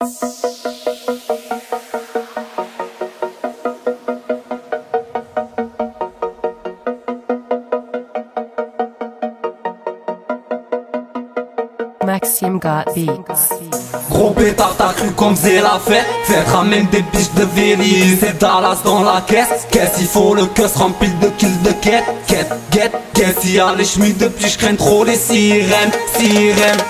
Maxime got beats. Gros pétard, t'as cru qu'on faisait la fête? Faites ramène des biches de Véli C'est Dallas dans la caisse. Qu'est-ce qu'il faut? Le cuss rempli de kills de quête Quête, quête, qu'est-ce qu'il y a les chemis depuis je crains trop les sirènes. Sirènes.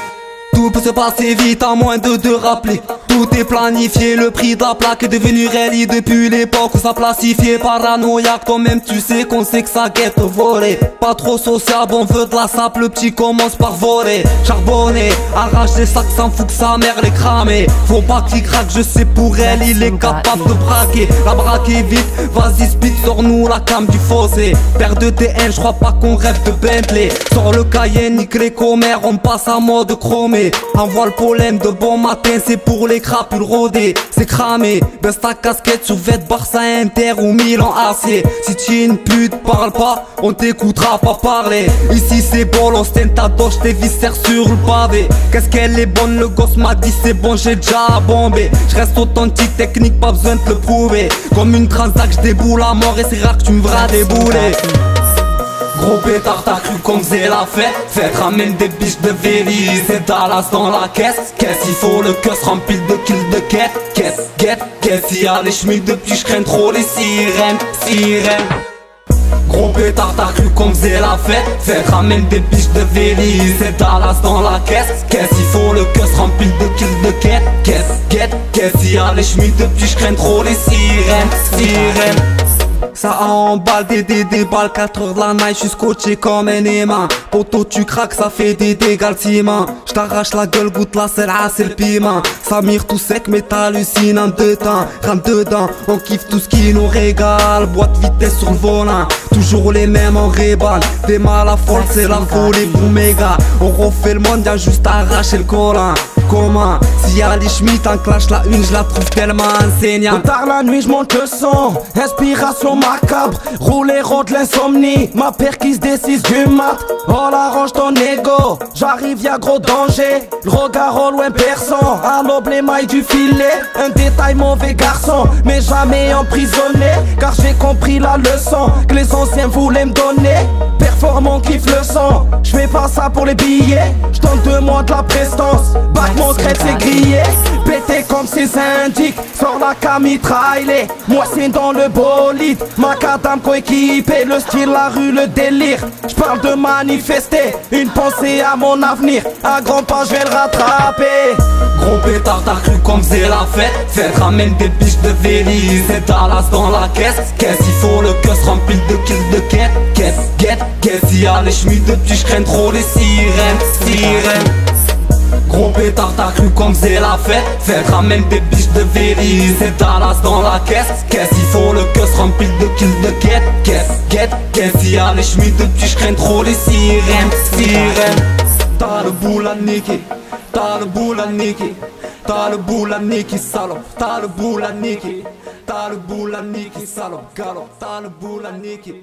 Tout peut se passer vite à moins de te rappeler tout est planifié, le prix de la plaque est devenu réel depuis l'époque où ça placifié Paranoïaque, toi-même tu sais qu'on sait que ça guette voler Pas trop sociable, on veut de la sape, le petit commence par voler. Charbonner, arrache des sacs, s'en fout que sa mère les cramer Faut pas qu'il craque, je sais pour elle, il est capable de braquer. La braquer vite, vas-y speed, sors-nous la cam du fossé. Père de TN, je crois pas qu'on rêve de Bentley. Sors le Cayenne, nique les commères, on passe à mode chromé. Envoie le pollen de bon matin, c'est pour les crapule rodé, c'est cramé. Baisse ta casquette sur vête Barça Inter ou Milan AC. Si tu une pute, parle pas, on t'écoutera pas parler. Ici c'est bon, on stène ta doche, tes viscères sur le pavé. Qu'est-ce qu'elle est bonne, le gosse m'a dit c'est bon, j'ai déjà bombé. Je reste authentique, technique, pas besoin de le prouver. Comme une transac, je déboule à mort et c'est rare que tu me verras débouler. Gros pétard, t'as cru qu'on faisait la fête. Faites ramène des biches de Véli C'est Dallas dans la caisse. Qu'est-ce qu'il faut le cuss rempli de kills de quête qu'est-ce qu'il y a les chemins depuis je crains trop les sirènes Sirènes. Gros pétard, t'as cru qu'on faisait la fête. Faites ramène des biches de Véli C'est Dallas dans la caisse. Qu'est-ce qu'il faut le cuss rempli de kills de quête qu'est-ce qu'il y a les chemins depuis je crains trop les sirènes Sirènes ça emballe des des des balles 4 heures de la night, j'suis scotché comme un aimant. Poto tu craques, ça fait des dégâts ciment. J't'arrache la gueule, goûte la sel, c'est le piment. Ça mire tout sec mais t'hallucines en deux temps. Rentre dedans, on kiffe tout ce qui nous régale. Boîte vitesse sur le volant, toujours les mêmes en réballe. Des mal à folle, c'est la folie pour méga On refait le monde, y'a juste arracher le collant Comment S'il y a les schmitts en clash la une je la trouve tellement enseignante. Tard la nuit je monte le son. Inspiration macabre. Rouler de l'insomnie. Ma perquise des 6 du mat. Oh arrange ton ego. J'arrive y'a gros danger. Le regard au loin perçant. À l'aube les mailles du filet. Un détail mauvais garçon. Mais jamais emprisonné. Car j'ai compris la leçon Que les anciens voulaient me donner Performant kiffe le sang. Je fais pas ça pour les billets. Je donne deux mois de la prestance. Bac mon crête c'est grillé. Pété comme ses indiques Sors la camitraillée Moi c'est dans le bolide. Macadam coéquipé Le style, la rue, le délire. J'parle de manifester Une pensée à mon avenir. À grand pas je vais le rattraper Gros pétard, t'as cru qu'on faisait la fête. Faites ramène des biches de Véli C'est Dallas dans la caisse. Qu'est-ce qu'il faut le cuss rempli de kills de quête Qu'est-ce, quête, qu'est-ce qu'il y a les chemis depuis je crains trop les sirènes Sirènes. Gros pétard, t'as cru qu'on faisait la fête. Faites ramène des biches de Véli C'est Dallas dans la caisse. Qu'est-ce qu'il faut le cuss rempli de kills de quête Qu'est-ce, quête, qu'est-ce qu'il y a les chemis depuis je crains trop les sirènes Sirènes. T'as le boule à niquer T'as le boule à niquer T'as le boule à niquer salope. T'as le boule à niquer. T'as le boule à niquer salope. Galop T'as le boule à niquer